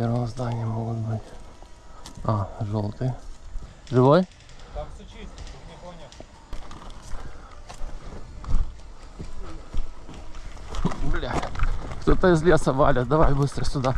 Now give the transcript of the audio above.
первого здания могут быть. А, желтый. Живой? Там все чисто, тут не понял. Бля. Кто-то из леса валит. Давай быстро сюда.